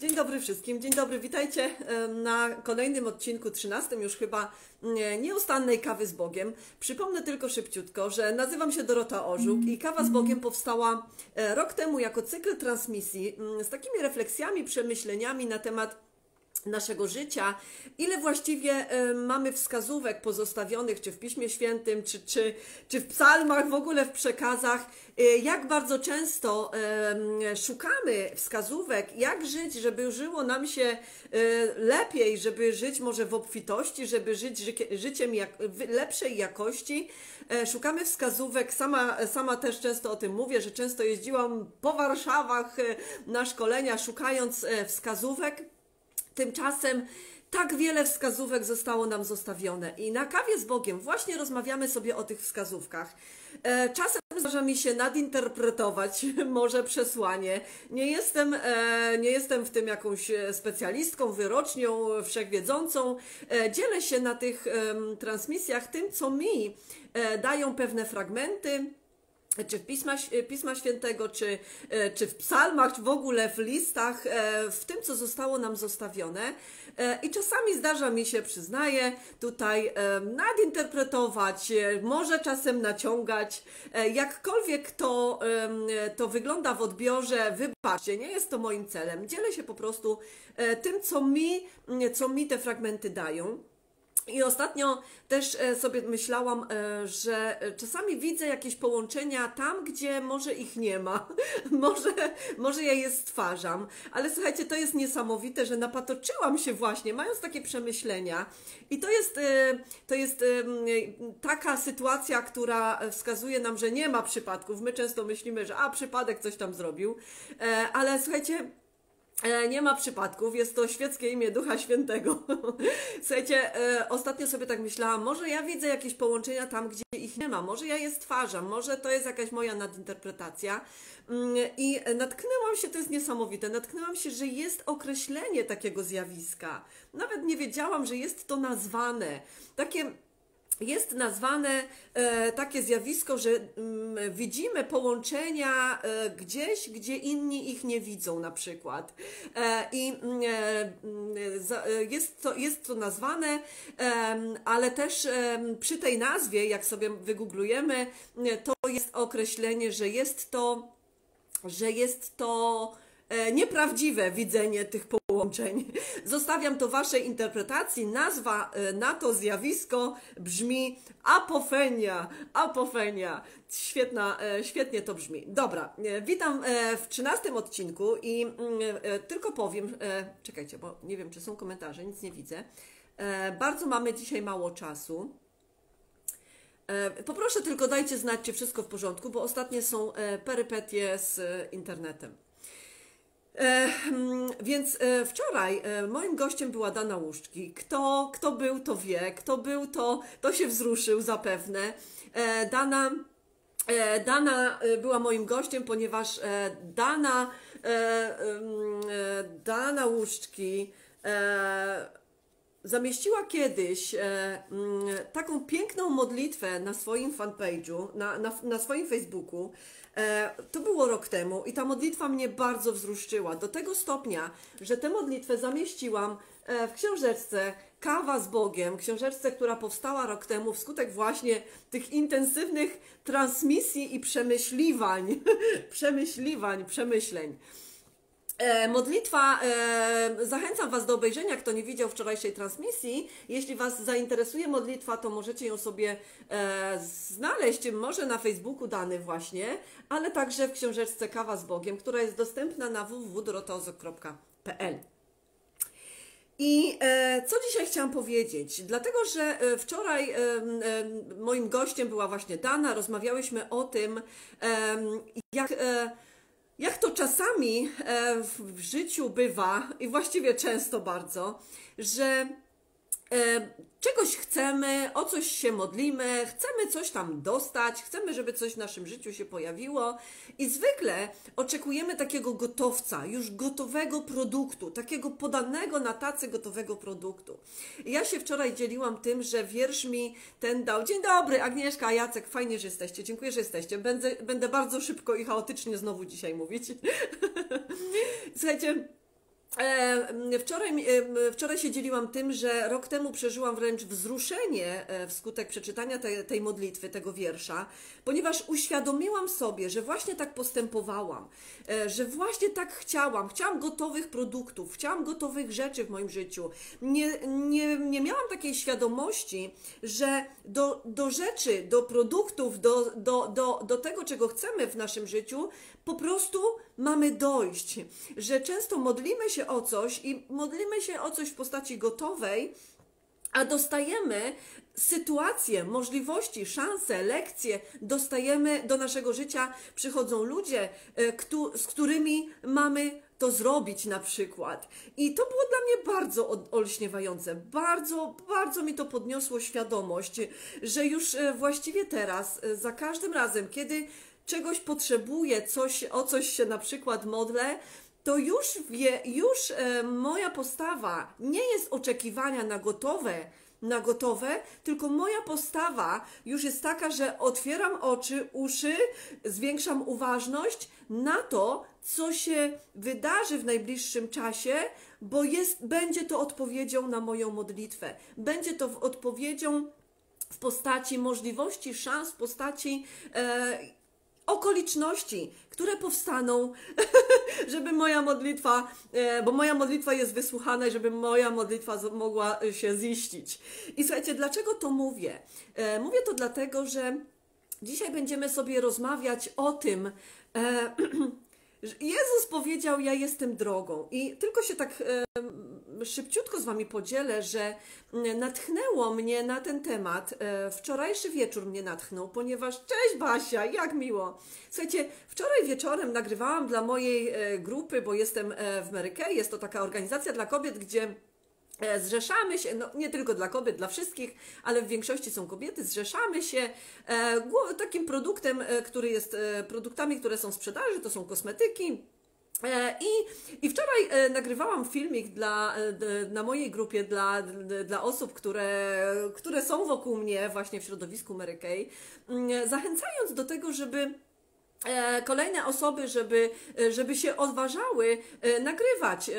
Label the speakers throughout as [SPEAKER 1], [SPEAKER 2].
[SPEAKER 1] Dzień dobry wszystkim, dzień dobry, witajcie na kolejnym odcinku, 13 już chyba nie, nieustannej kawy z Bogiem. Przypomnę tylko szybciutko, że nazywam się Dorota Orzuk i kawa z Bogiem powstała e, rok temu jako cykl transmisji mm, z takimi refleksjami, przemyśleniami na temat naszego życia, ile właściwie y, mamy wskazówek pozostawionych, czy w Piśmie Świętym, czy, czy, czy w psalmach, w ogóle w przekazach, y, jak bardzo często y, szukamy wskazówek, jak żyć, żeby żyło nam się lepiej, żeby żyć może w obfitości, żeby żyć życiem jak, lepszej jakości. E, szukamy wskazówek, sama, sama też często o tym mówię, że często jeździłam po Warszawach na szkolenia, szukając e, wskazówek. Tymczasem tak wiele wskazówek zostało nam zostawione i na kawie z Bogiem właśnie rozmawiamy sobie o tych wskazówkach. E, czasem zdarza mi się nadinterpretować może przesłanie. Nie jestem, e, nie jestem w tym jakąś specjalistką, wyrocznią, wszechwiedzącą. E, dzielę się na tych transmisjach tym, co mi dają pewne fragmenty czy w Pisma, Pisma Świętego, czy, e, czy w psalmach, czy w ogóle w listach, e, w tym, co zostało nam zostawione. E, I czasami zdarza mi się, przyznaję, tutaj nadinterpretować, może czasem naciągać. Jakkolwiek to, to wygląda w odbiorze, wybaczcie, nie jest to moim celem. Dzielę się po prostu tym, co mi, co mi te fragmenty dają. I ostatnio też e, sobie myślałam, e, że czasami widzę jakieś połączenia tam, gdzie może ich nie ma. może, może ja je stwarzam. Ale słuchajcie, to jest niesamowite, że napatoczyłam się właśnie, mając takie przemyślenia. I to jest, e, to jest taka sytuacja, która wskazuje nam, że nie ma przypadków. My często myślimy, że a przypadek coś tam zrobił. Ale słuchajcie, E, nie ma przypadków, jest to świeckie imię Ducha Świętego. Słuchajcie, e, ostatnio sobie tak myślałam, może ja widzę jakieś połączenia tam, gdzie ich nie ma, może ja je stwarzam, może to jest jakaś moja nadinterpretacja. Mm, I natknęłam się, to jest niesamowite, natknęłam się, że jest określenie takiego zjawiska. Nawet nie wiedziałam, że jest to nazwane. Takie jest nazwane e, takie zjawisko, że mm, widzimy połączenia e, gdzieś, gdzie inni ich nie widzą, na przykład. E, I mm, e, jest, to, jest to nazwane, ale też przy tej nazwie, jak sobie wygooglujemy, to jest określenie, że jest to, że jest to nieprawdziwe widzenie tych połączeń. Zostawiam to Waszej interpretacji. Nazwa e, na to zjawisko brzmi apofenia. Apofenia. Świetna, e, świetnie to brzmi. Dobra, witam w trzynastym odcinku i mm, tylko powiem, czekajcie, bo nie wiem, czy są komentarze, nic nie widzę. Bardzo mamy dzisiaj mało czasu. Poproszę tylko dajcie znać, czy wszystko w porządku, bo ostatnie są perypetie z internetem. E, mm, więc e, wczoraj e, moim gościem była Dana Łuszczki. Kto, kto był, to wie, kto był, to, to się wzruszył zapewne. Dana, Dana była moim gościem, ponieważ Dana, mm, Dana Łuszczki zamieściła kiedyś mm, taką piękną modlitwę na swoim fanpage'u, na, na, na swoim Facebooku, E, to było rok temu i ta modlitwa mnie bardzo wzruszyła. Do tego stopnia, że tę modlitwę zamieściłam e, w książeczce Kawa z Bogiem, książeczce, która powstała rok temu wskutek właśnie tych intensywnych transmisji i przemyśliwań, przemyśliwań, przemyśleń. E, modlitwa, e, zachęcam Was do obejrzenia, kto nie widział wczorajszej transmisji. Jeśli Was zainteresuje modlitwa, to możecie ją sobie e, znaleźć, może na Facebooku dany właśnie, ale także w książeczce Kawa z Bogiem, która jest dostępna na www.dorotoozok.pl. I co dzisiaj chciałam powiedzieć? Dlatego, że wczoraj moim gościem była właśnie Dana, rozmawiałyśmy o tym, jak jak to czasami e, w życiu bywa, i właściwie często bardzo, że czegoś chcemy, o coś się modlimy, chcemy coś tam dostać, chcemy, żeby coś w naszym życiu się pojawiło i zwykle oczekujemy takiego gotowca, już gotowego produktu, takiego podanego na tacy gotowego produktu. Ja się wczoraj dzieliłam tym, że wiersz mi ten dał. Dzień dobry, Agnieszka, Jacek, fajnie, że jesteście, dziękuję, że jesteście. Będę, będę bardzo szybko i chaotycznie znowu dzisiaj mówić. Słuchajcie, E, Wczoraj, e, wczoraj się dzieliłam tym, że rok temu przeżyłam wręcz wzruszenie e, wskutek przeczytania tej, tej modlitwy, tego wiersza, ponieważ uświadomiłam sobie, że właśnie tak postępowałam, e, że właśnie tak chciałam. Chciałam gotowych produktów, chciałam gotowych rzeczy w moim życiu. Nie, nie, nie miałam takiej świadomości, że do, do rzeczy, do produktów, do, do, do, do tego, czego chcemy w naszym życiu, po prostu mamy dojść. Że często modlimy się o coś i modlimy się o coś w postaci gotowej, a dostajemy sytuacje, możliwości, szanse, lekcje, dostajemy do naszego życia, przychodzą ludzie, e, z którymi mamy to zrobić na przykład. I to było dla mnie bardzo olśniewające. Bardzo, bardzo mi to podniosło świadomość, że już e, właściwie teraz, e, za każdym razem, kiedy czegoś potrzebuję, coś, o coś się na przykład modlę, to już wie, już e, moja postawa nie jest oczekiwania na gotowe, na gotowe, tylko moja postawa już jest taka, że otwieram oczy, uszy, zwiększam uważność na to, co się wydarzy w najbliższym czasie, bo jest, będzie to odpowiedzią na moją modlitwę. Będzie to odpowiedzią w postaci możliwości, szans, w postaci e, okoliczności, które powstaną, żeby moja modlitwa, e, bo moja modlitwa jest wysłuchana i żeby moja modlitwa mogła e, się ziścić. I słuchajcie, dlaczego to mówię? E, Mówię to dlatego, że dzisiaj będziemy sobie rozmawiać o tym, Jezus powiedział: Ja jestem drogą. I tylko się tak szybciutko z Wami podzielę, że mm, natchnęło mnie na ten temat. E, wczorajszy wieczór mnie natchnął, ponieważ. Cześć Basia, jak miło. Słuchajcie, wczoraj wieczorem nagrywałam dla mojej e, grupy, bo jestem e, w Mary Kay. Jest to taka organizacja dla kobiet, gdzie. Zrzeszamy się, no nie tylko dla kobiet, dla wszystkich, ale w większości są kobiety. Zrzeszamy się takim produktem, który jest produktami, które są w sprzedaży, to są kosmetyki. E, I, I wczoraj e, nagrywałam filmik dla, e, na mojej grupie dla, dla osób, które, które są wokół mnie, właśnie w środowisku Mary Kay, mm, zachęcając do tego, żeby kolejne osoby, żeby, żeby się odważały nagrywać,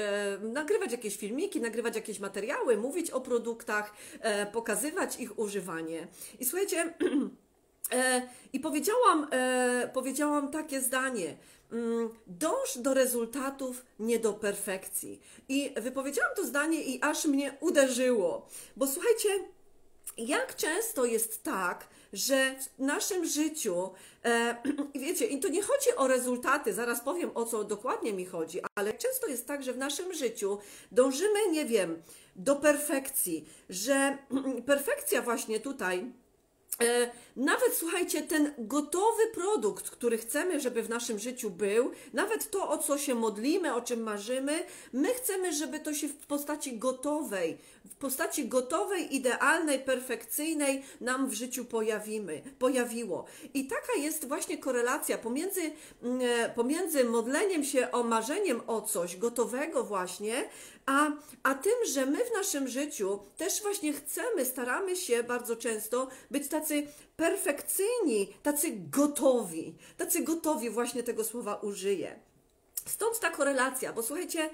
[SPEAKER 1] nagrywać jakieś filmiki, nagrywać jakieś materiały, mówić o produktach, pokazywać ich używanie. I słuchajcie, i powiedziałam, powiedziałam takie zdanie. Mm, Dąż do rezultatów, nie do perfekcji. I wypowiedziałam to zdanie i aż mnie uderzyło. Bo słuchajcie, jak często jest tak, że w naszym życiu, e, wiecie, i to nie chodzi o rezultaty, zaraz powiem o co dokładnie mi chodzi, ale często jest tak, że w naszym życiu dążymy, nie wiem, do perfekcji, że perfekcja właśnie tutaj. E, Nawet słuchajcie, ten gotowy produkt, który chcemy, żeby w naszym życiu był, nawet to, o co się modlimy, o czym marzymy, my chcemy, żeby to się w postaci gotowej, w postaci gotowej, idealnej, perfekcyjnej nam w życiu pojawimy, pojawiło. I taka jest właśnie korelacja pomiędzy, mm, e, pomiędzy modleniem się o marzeniem o coś gotowego właśnie, a, a tym, że my w naszym życiu też właśnie chcemy, staramy się bardzo często być tacy perfekcyjni, tacy gotowi, tacy gotowi, właśnie tego słowa użyję. Stąd ta korelacja, bo słuchajcie,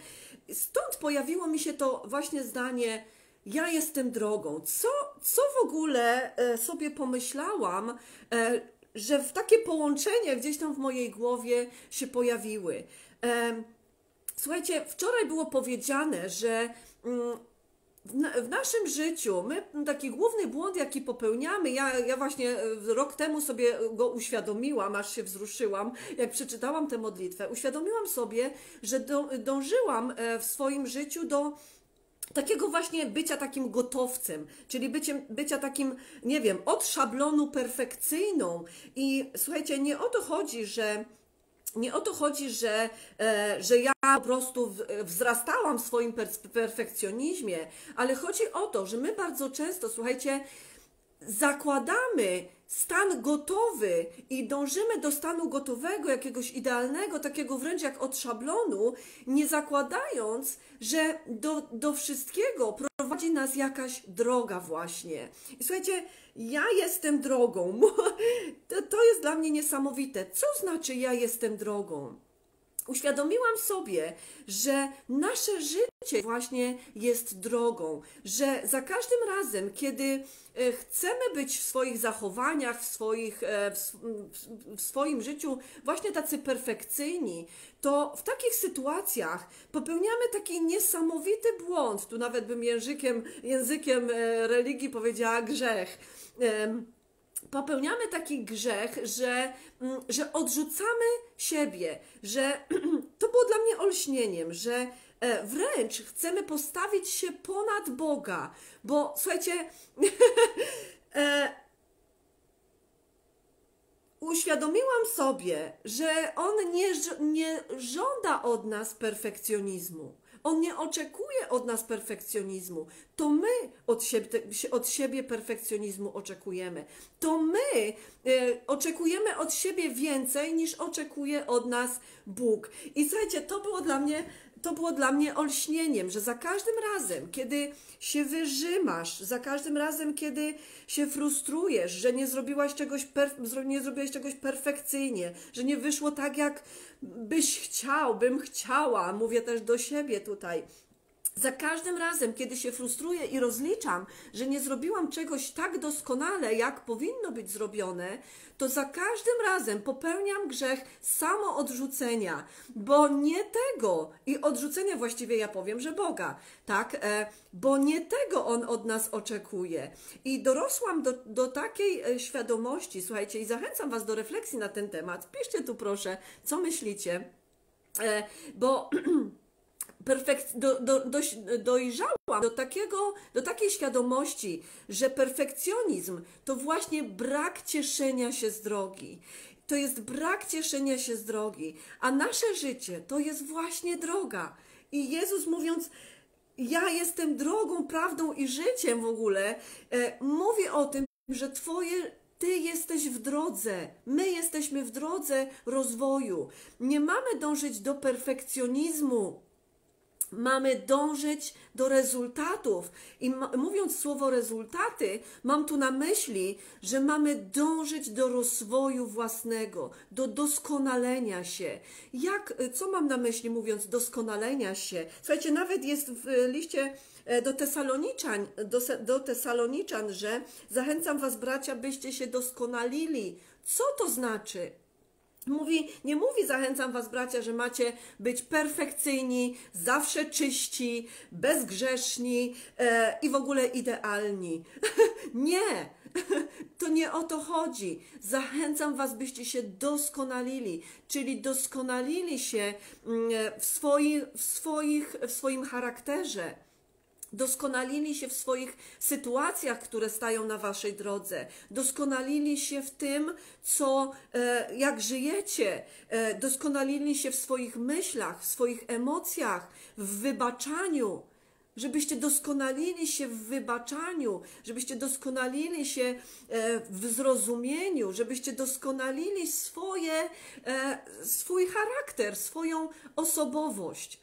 [SPEAKER 1] stąd pojawiło mi się to właśnie zdanie, ja jestem drogą. Co, co w ogóle e, sobie pomyślałam, e, że w takie połączenia gdzieś tam w mojej głowie się pojawiły. Em, Słuchajcie, wczoraj było powiedziane, że mm, w, na, w naszym życiu my taki główny błąd, jaki popełniamy, ja, ja właśnie e, rok temu sobie go uświadomiłam, aż się wzruszyłam, jak przeczytałam tę modlitwę. Uświadomiłam sobie, że dążyłam e, w swoim życiu do takiego właśnie bycia takim gotowcem, czyli byciem, bycia takim, nie wiem, od szablonu perfekcyjną. I słuchajcie, nie o to chodzi, że nie o to chodzi, że, e, że ja po prostu wzrastałam w swoim perfekcjonizmie, ale chodzi o to, że my bardzo często, słuchajcie, zakładamy stan gotowy i dążymy do stanu gotowego, jakiegoś idealnego, takiego wręcz jak od szablonu, nie zakładając, że do, do wszystkiego prowadzi nas jakaś droga właśnie. I słuchajcie, ja jestem drogą. To, to jest dla mnie niesamowite. Co znaczy ja jestem drogą? Uświadomiłam sobie, że nasze życie właśnie jest drogą, że za każdym razem, kiedy e, chcemy być w swoich zachowaniach, w, swoich, e, w swoim życiu właśnie tacy perfekcyjni, to w takich sytuacjach popełniamy taki niesamowity błąd, tu nawet bym językiem, językiem e, religii powiedziała grzech popełniamy taki grzech, że, mm, że odrzucamy siebie, że to było dla mnie olśnieniem, że e, wręcz chcemy postawić się ponad Boga, bo słuchajcie, e, uświadomiłam sobie, że On nie, nie żąda od nas perfekcjonizmu. On nie oczekuje od nas perfekcjonizmu. To my od siebie, od siebie perfekcjonizmu oczekujemy. To my y, oczekujemy od siebie więcej niż oczekuje od nas Bóg. I słuchajcie, to było dla mnie to było dla mnie olśnieniem, że za każdym razem, kiedy się wyżymasz, za każdym razem, kiedy się frustrujesz, że nie zrobiłaś czegoś, nie zrobiłeś czegoś perfekcyjnie, że nie wyszło tak, jak byś chciał, bym chciała, mówię też do siebie tutaj, za każdym razem, kiedy się frustruję i rozliczam, że nie zrobiłam czegoś tak doskonale, jak powinno być zrobione, to za każdym razem popełniam grzech samo odrzucenia, bo nie tego i odrzucenia właściwie ja powiem, że Boga, tak, e, bo nie tego On od nas oczekuje. I dorosłam do, do takiej e, świadomości, słuchajcie, i zachęcam Was do refleksji na ten temat. Piszcie tu proszę, co myślicie, e, bo perfek- do, do, do, dojrzałam do, takiego, do takiej świadomości, że perfekcjonizm to właśnie brak cieszenia się z drogi. To jest brak cieszenia się z drogi, a nasze życie to jest właśnie droga. I Jezus mówiąc, ja jestem drogą, prawdą i życiem w ogóle, e, mówi o tym, że Twoje ty jesteś w drodze, my jesteśmy w drodze rozwoju. Nie mamy dążyć do perfekcjonizmu, mamy dążyć do rezultatów. I mówiąc słowo rezultaty, mam tu na myśli, że mamy dążyć do rozwoju własnego, do doskonalenia się. Jak, co mam na myśli mówiąc doskonalenia się? Słuchajcie, nawet jest w liście e, do Tesaloniczan, do, do Tesaloniczan, że zachęcam was bracia, byście się doskonalili. Co to znaczy? Mówi, nie mówi, zachęcam Was, bracia, że macie być perfekcyjni, zawsze czyści, bezgrzeszni e, i w ogóle idealni. nie, to nie o to chodzi. Zachęcam Was, byście się doskonalili, czyli doskonalili się mm, w, swoi, w, swoich, w swoim charakterze Doskonalili się w swoich sytuacjach, które stają na waszej drodze. Doskonalili się w tym, co, e, jak żyjecie. E, doskonalili się w swoich myślach, w swoich emocjach, w wybaczaniu. Żebyście doskonalili się w wybaczaniu, żebyście doskonalili się e, w zrozumieniu, żebyście doskonalili swoje, swój charakter, swoją osobowość.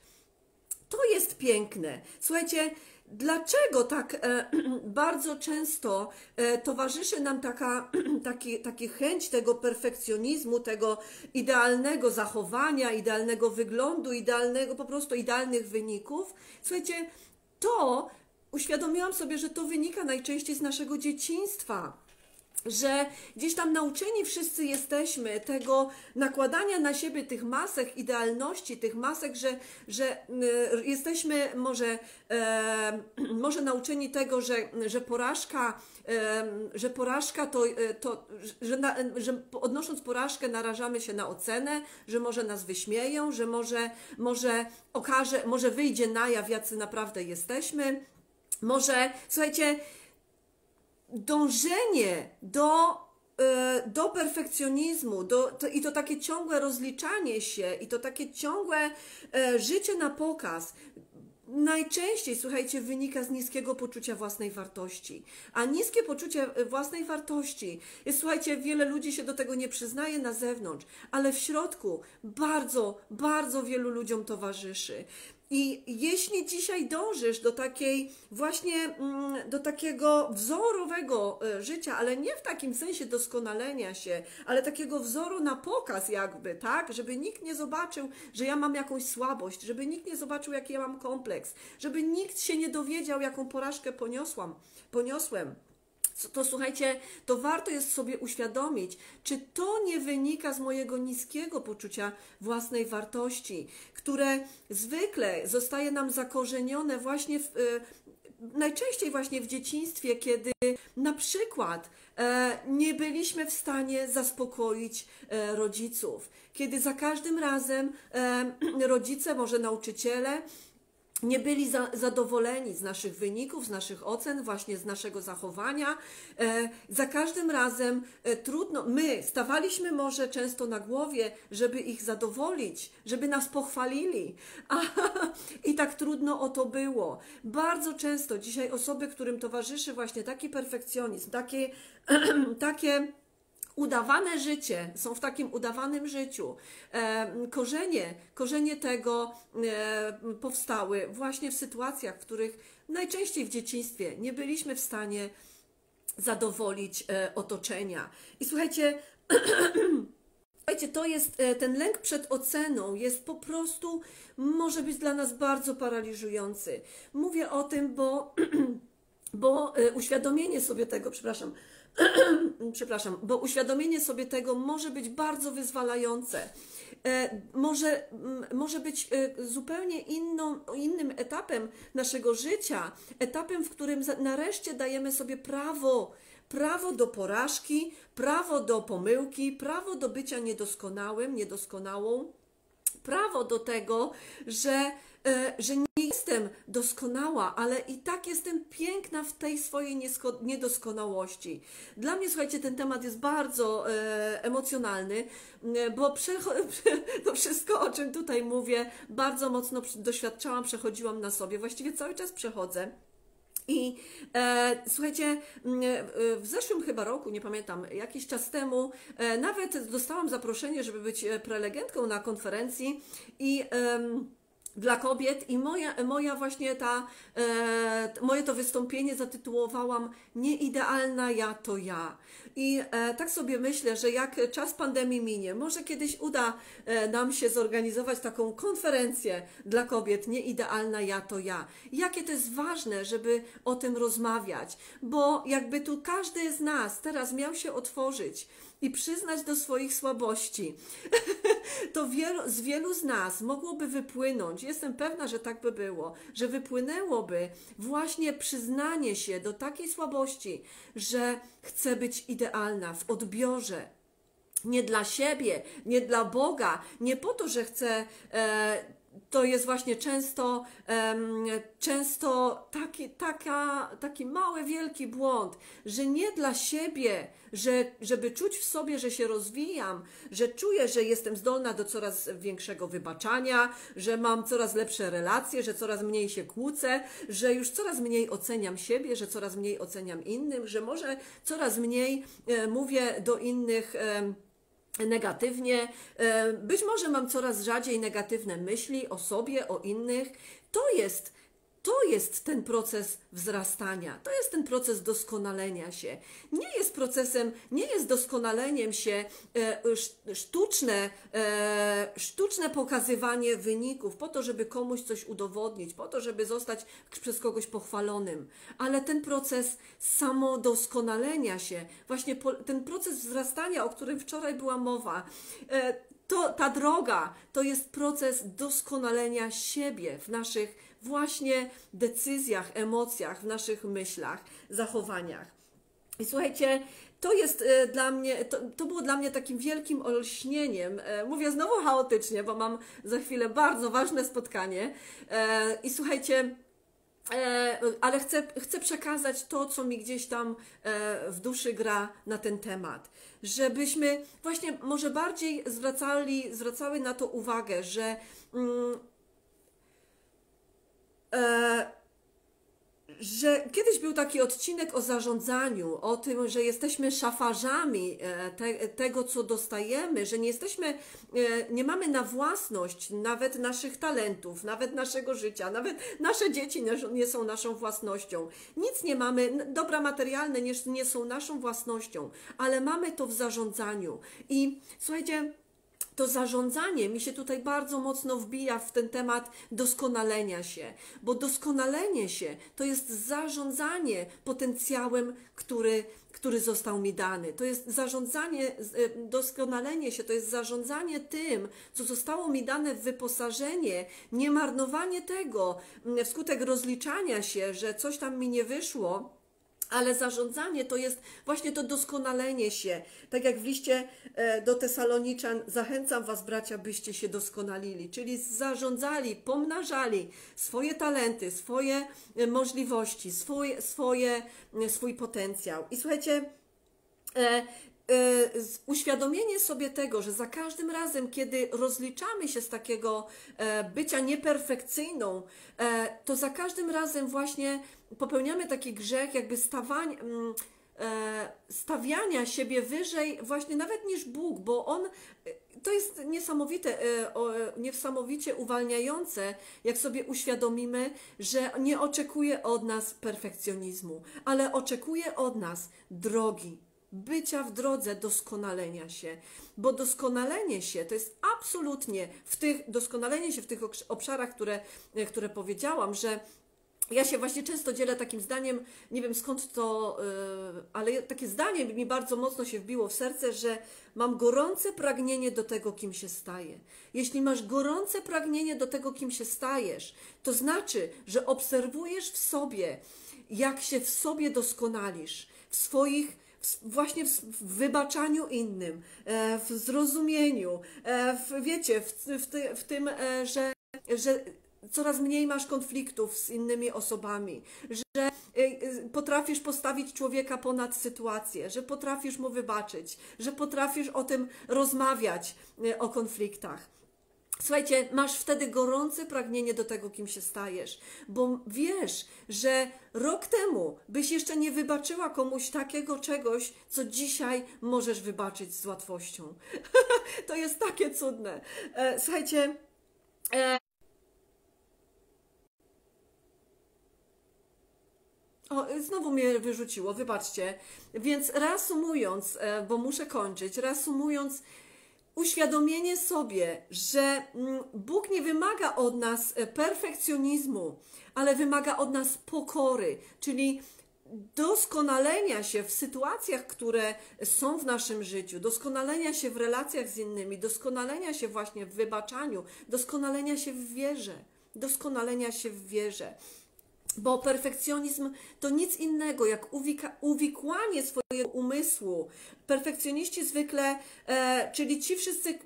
[SPEAKER 1] To jest piękne. Słuchajcie, Dlaczego tak e, bardzo często e, towarzyszy nam taka, taki, taki chęć tego perfekcjonizmu, tego idealnego zachowania, idealnego wyglądu, idealnego, po prostu idealnych wyników? Słuchajcie, to uświadomiłam sobie, że to wynika najczęściej z naszego dzieciństwa że gdzieś tam nauczeni wszyscy jesteśmy tego nakładania na siebie tych masek idealności, tych masek, że, że y, jesteśmy może, może nauczeni tego, że, że porażka, że porażka to, e, to że, na, że odnosząc porażkę narażamy się na ocenę, że może nas wyśmieją, że może, może okaże, może wyjdzie na jaw, jacy naprawdę jesteśmy. Może, słuchajcie, dążenie do, e, do perfekcjonizmu do, to, i to takie ciągłe rozliczanie się i to takie ciągłe e, życie na pokaz najczęściej, słuchajcie, wynika z niskiego poczucia własnej wartości. A niskie poczucie własnej wartości jest, słuchajcie, wiele ludzi się do tego nie przyznaje na zewnątrz, ale w środku bardzo, bardzo wielu ludziom towarzyszy. I jeśli dzisiaj dążysz do takiej właśnie, mm, do takiego wzorowego e, życia, ale nie w takim sensie doskonalenia się, ale takiego wzoru na pokaz jakby, tak? Żeby nikt nie zobaczył, że ja mam jakąś słabość, żeby nikt nie zobaczył, jaki ja mam kompleks, żeby nikt się nie dowiedział, jaką porażkę poniosłam, poniosłem to słuchajcie, to warto jest sobie uświadomić, czy to nie wynika z mojego niskiego poczucia własnej wartości, które zwykle zostaje nam zakorzenione właśnie w, y, najczęściej właśnie w dzieciństwie, kiedy na przykład e, nie byliśmy w stanie zaspokoić e, rodziców, kiedy za każdym razem e, rodzice, może nauczyciele, nie byli za, zadowoleni z naszych wyników, z naszych ocen, właśnie z naszego zachowania. E, za każdym razem e, trudno, my stawaliśmy może często na głowie, żeby ich zadowolić, żeby nas pochwalili. A, I tak trudno o to było. Bardzo często dzisiaj osoby, którym towarzyszy właśnie taki perfekcjonizm, takie, takie udawane życie, są w takim udawanym życiu. E, korzenie, korzenie tego e, powstały właśnie w sytuacjach, w których najczęściej w dzieciństwie nie byliśmy w stanie zadowolić e, otoczenia. I słuchajcie, Słuchajcie, to jest ten lęk przed oceną, jest po prostu, może być dla nas bardzo paraliżujący. Mówię o tym, bo, bo uświadomienie sobie tego, przepraszam, przepraszam, bo uświadomienie sobie tego może być bardzo wyzwalające. E, może, może być e, zupełnie inną, innym etapem naszego życia, etapem, w którym nareszcie dajemy sobie prawo, prawo do porażki, prawo do pomyłki, prawo do bycia niedoskonałym, niedoskonałą, prawo do tego, że E, że nie jestem doskonała, ale i tak jestem piękna w tej swojej niedoskonałości. Dla mnie, słuchajcie, ten temat jest bardzo e, emocjonalny, bo to wszystko, o czym tutaj mówię, bardzo mocno doświadczałam, przechodziłam na sobie, właściwie cały czas przechodzę. I e, słuchajcie, e, w zeszłym chyba roku, nie pamiętam, jakiś czas temu, e, nawet dostałam zaproszenie, żeby być prelegentką na konferencji i. E, dla kobiet i moja, moja właśnie ta, e, moje to wystąpienie zatytułowałam Nieidealna ja to ja. I e, tak sobie myślę, że jak czas pandemii minie, może kiedyś uda e, nam się zorganizować taką konferencję dla kobiet Nieidealna ja to ja. Jakie to jest ważne, żeby o tym rozmawiać, bo jakby tu każdy z nas teraz miał się otworzyć i przyznać do swoich słabości, to wielu, z wielu z nas mogłoby wypłynąć, jestem pewna, że tak by było, że wypłynęłoby właśnie przyznanie się do takiej słabości, że chcę być idealna w odbiorze, nie dla siebie, nie dla Boga, nie po to, że chcę e, to jest właśnie często, um, często taki, taka, taki mały, wielki błąd, że nie dla siebie, że, żeby czuć w sobie, że się rozwijam, że czuję, że jestem zdolna do coraz większego wybaczania, że mam coraz lepsze relacje, że coraz mniej się kłócę, że już coraz mniej oceniam siebie, że coraz mniej oceniam innym, że może coraz mniej e, mówię do innych. E, negatywnie. E, być może mam coraz rzadziej negatywne myśli o sobie, o innych. To jest to jest ten proces wzrastania, to jest ten proces doskonalenia się. Nie jest procesem, nie jest doskonaleniem się e, sztuczne, e, sztuczne pokazywanie wyników po to, żeby komuś coś udowodnić, po to, żeby zostać przez kogoś pochwalonym, ale ten proces samodoskonalenia się, właśnie ten proces wzrastania, o którym wczoraj była mowa, e, to, ta droga to jest proces doskonalenia siebie w naszych właśnie decyzjach, emocjach, w naszych myślach, zachowaniach. I słuchajcie, to jest e, dla mnie, to, to było dla mnie takim wielkim olśnieniem. E, mówię znowu chaotycznie, bo mam za chwilę bardzo ważne spotkanie. E, I słuchajcie, ale chcę, chcę przekazać to, co mi gdzieś tam w duszy gra na ten temat. Żebyśmy właśnie może bardziej zwracali, zwracały na to uwagę, że mm, że kiedyś był taki odcinek o zarządzaniu, o tym, że jesteśmy szafarzami e, te, tego, co dostajemy, że nie jesteśmy, e, nie mamy na własność nawet naszych talentów, nawet naszego życia, nawet nasze dzieci nie są naszą własnością. Nic nie mamy, dobra materialne nie, nie są naszą własnością, ale mamy to w zarządzaniu. I słuchajcie, to zarządzanie mi się tutaj bardzo mocno wbija w ten temat doskonalenia się, bo doskonalenie się to jest zarządzanie potencjałem, który, który został mi dany. To jest zarządzanie, e, doskonalenie się, to jest zarządzanie tym, co zostało mi dane w wyposażenie, nie marnowanie tego wskutek rozliczania się, że coś tam mi nie wyszło ale zarządzanie to jest właśnie to doskonalenie się. Tak jak w liście e, do Tesaloniczan, zachęcam Was, bracia, byście się doskonalili, czyli zarządzali, pomnażali swoje talenty, swoje e, możliwości, swój, swoje, e, swój potencjał. I słuchajcie, uświadomienie sobie tego, że za każdym razem, kiedy rozliczamy się z takiego bycia nieperfekcyjną, to za każdym razem właśnie popełniamy taki grzech, jakby stawań, mm, e, stawiania siebie wyżej, właśnie nawet niż Bóg, bo On e, to jest niesamowite, e, niesamowicie uwalniające, jak sobie uświadomimy, że nie oczekuje od nas perfekcjonizmu, ale oczekuje od nas drogi, bycia w drodze doskonalenia się, bo doskonalenie się to jest absolutnie w tych, doskonalenie się w tych obszarach, które, które powiedziałam, że ja się właśnie często dzielę takim zdaniem, nie wiem skąd to, yy, ale takie zdanie mi bardzo mocno się wbiło w serce, że mam gorące pragnienie do tego, kim się staję. Jeśli masz gorące pragnienie do tego, kim się stajesz, to znaczy, że obserwujesz w sobie, jak się w sobie doskonalisz, w swoich właśnie w wybaczaniu innym, e, w zrozumieniu, e, w, wiecie, w, w, ty, w tym, e, że, że coraz mniej masz konfliktów z innymi osobami, że y, y, potrafisz postawić człowieka ponad sytuację, że potrafisz mu wybaczyć, że potrafisz o tym rozmawiać, y, o konfliktach. Słuchajcie, masz wtedy gorące pragnienie do tego, kim się stajesz, bo wiesz, że rok temu byś jeszcze nie wybaczyła komuś takiego czegoś, co dzisiaj możesz wybaczyć z łatwością. to jest takie cudne. E, słuchajcie, O, znowu mnie wyrzuciło, wybaczcie. Więc reasumując, e, bo muszę kończyć, reasumując, uświadomienie sobie, że mm, Bóg nie wymaga od nas e, perfekcjonizmu, ale wymaga od nas pokory, czyli doskonalenia się w sytuacjach, które są w naszym życiu, doskonalenia się w relacjach z innymi, doskonalenia się właśnie w wybaczaniu, doskonalenia się w wierze, doskonalenia się w wierze. Bo perfekcjonizm to nic innego jak uwikłanie swojego umysłu. Perfekcjoniści zwykle, e, czyli ci wszyscy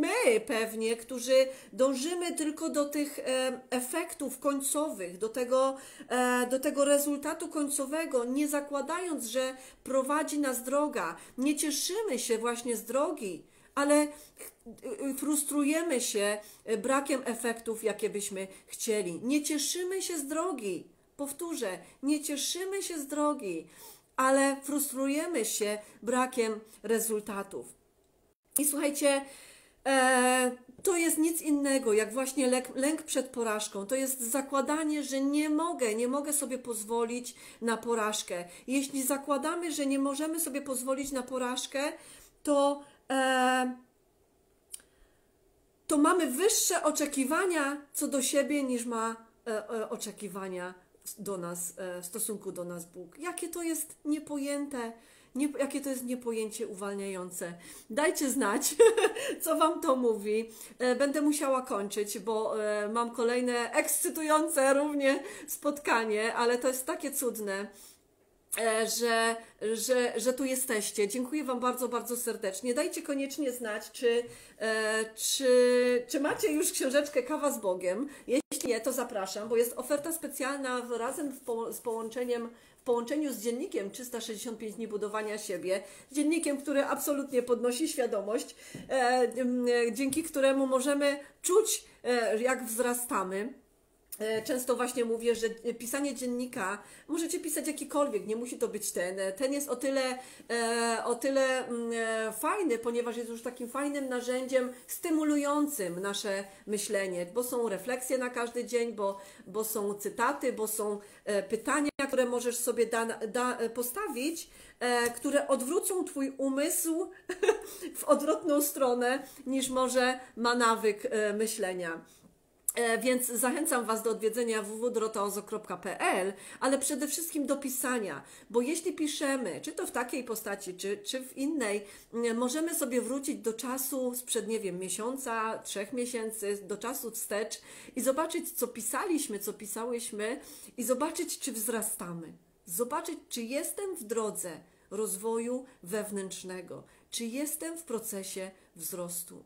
[SPEAKER 1] my pewnie, którzy dążymy tylko do tych e, efektów końcowych, do tego, e, do tego rezultatu końcowego, nie zakładając, że prowadzi nas droga. Nie cieszymy się właśnie z drogi, ale frustrujemy się brakiem efektów, jakie byśmy chcieli. Nie cieszymy się z drogi. Powtórzę, nie cieszymy się z drogi, ale frustrujemy się brakiem rezultatów. I słuchajcie, e, to jest nic innego jak właśnie lęk, lęk przed porażką. To jest zakładanie, że nie mogę, nie mogę sobie pozwolić na porażkę. Jeśli zakładamy, że nie możemy sobie pozwolić na porażkę, to. E, to mamy wyższe oczekiwania co do siebie niż ma e, e, oczekiwania do nas, w stosunku do nas Bóg. Jakie to jest niepojęte, nie, jakie to jest niepojęcie uwalniające. Dajcie znać, co Wam to mówi. Będę musiała kończyć, bo mam kolejne ekscytujące równie spotkanie, ale to jest takie cudne że, że, że tu jesteście. Dziękuję Wam bardzo, bardzo serdecznie. Dajcie koniecznie znać, czy, e, czy, czy macie już książeczkę Kawa z Bogiem. Jeśli nie, to zapraszam, bo jest oferta specjalna razem po, z połączeniem w połączeniu z dziennikiem 365 dni budowania siebie, dziennikiem, który absolutnie podnosi świadomość, e, dzięki któremu możemy czuć, jak wzrastamy E, często właśnie mówię, że pisanie dziennika możecie pisać jakikolwiek, nie musi to być ten. Ten jest o tyle, e, o tyle mm, e, fajny, ponieważ jest już takim fajnym narzędziem stymulującym nasze myślenie, bo są refleksje na każdy dzień, bo, bo są cytaty, bo są pytania, które możesz sobie da, da, postawić, które odwrócą Twój umysł w odwrotną stronę niż może ma nawyk myślenia. E, więc zachęcam Was do odwiedzenia www.dorotaozo.pl, ale przede wszystkim do pisania, bo jeśli piszemy, czy to w takiej postaci, czy, czy w innej, możemy sobie wrócić do czasu sprzed, nie wiem, miesiąca, trzech miesięcy, do czasu wstecz i zobaczyć, co pisaliśmy, co pisałyśmy i zobaczyć, czy wzrastamy. Zobaczyć, czy jestem w drodze rozwoju wewnętrznego, czy jestem w procesie wzrostu.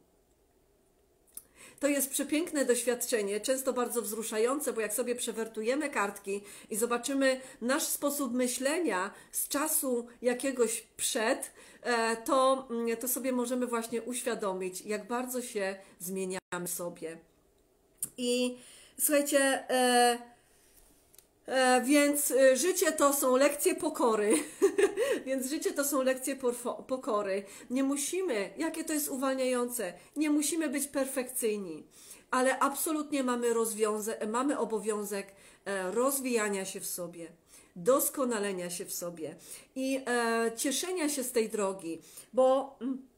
[SPEAKER 1] To jest przepiękne doświadczenie, często bardzo wzruszające, bo jak sobie przewertujemy kartki i zobaczymy nasz sposób myślenia z czasu jakiegoś przed, e, to, mm, to sobie możemy właśnie uświadomić, jak bardzo się zmieniamy sobie. I słuchajcie, e, więc życie to są lekcje pokory. Więc życie to są lekcje pokory. Nie musimy, jakie to jest uwalniające, nie musimy być perfekcyjni, ale absolutnie mamy, mamy obowiązek e, rozwijania się w sobie doskonalenia się w sobie i e, cieszenia się z tej drogi, bo mm,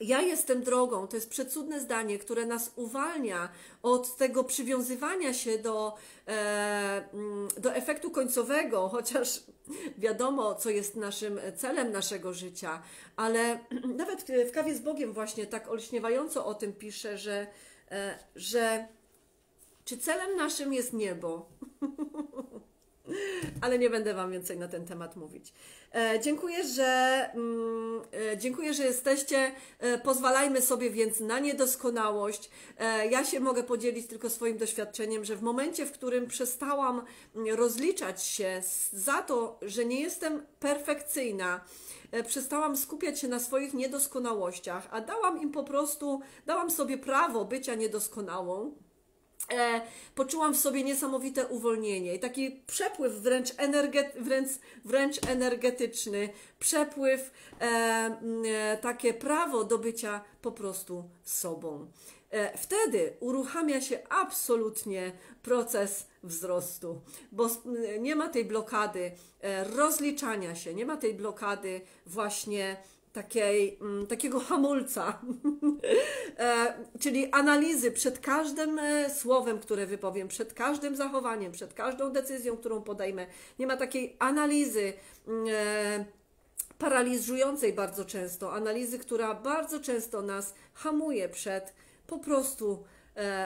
[SPEAKER 1] ja jestem drogą, to jest przecudne zdanie, które nas uwalnia od tego przywiązywania się do, e, mm, do efektu końcowego, chociaż wiadomo, co jest naszym celem naszego życia, ale nawet w kawie z Bogiem właśnie tak olśniewająco o tym pisze, że, e, że czy celem naszym jest niebo? ale nie będę Wam więcej na ten temat mówić. E, dziękuję, że, mm, e, dziękuję, że jesteście. E, pozwalajmy sobie więc na niedoskonałość. E, ja się mogę podzielić tylko swoim doświadczeniem, że w momencie, w którym przestałam mm, rozliczać się za to, że nie jestem perfekcyjna, e, przestałam skupiać się na swoich niedoskonałościach, a dałam im po prostu, dałam sobie prawo bycia niedoskonałą e, poczułam w sobie niesamowite uwolnienie i taki przepływ wręcz, wręcz, wręcz energetyczny, przepływ, e, e, takie prawo do bycia po prostu sobą. E, wtedy uruchamia się absolutnie proces wzrostu, bo nie ma tej blokady e, rozliczania się, nie ma tej blokady właśnie takiej, mm, takiego hamulca, e, czyli analizy przed każdym e, słowem, które wypowiem, przed każdym zachowaniem, przed każdą decyzją, którą podejmę. Nie ma takiej analizy mm, e, paraliżującej bardzo często, analizy, która bardzo często nas hamuje przed po prostu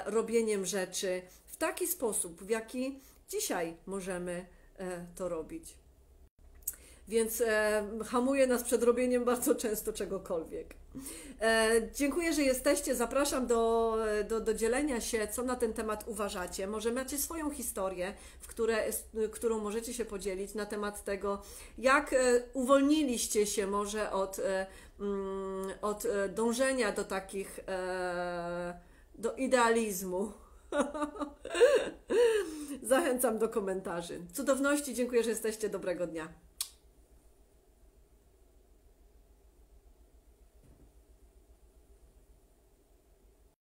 [SPEAKER 1] robieniem rzeczy w taki sposób, w jaki dzisiaj możemy to robić więc e, hamuje nas przed robieniem bardzo często czegokolwiek. E, dziękuję, że jesteście. Zapraszam do, do, do dzielenia się, co na ten temat uważacie. Może macie swoją historię, w które, którą możecie się podzielić na temat tego, jak e, uwolniliście się może od, e, mm, od e, dążenia do takich, do idealizmu. Zachęcam do komentarzy. Cudowności, dziękuję, że jesteście. Dobrego dnia.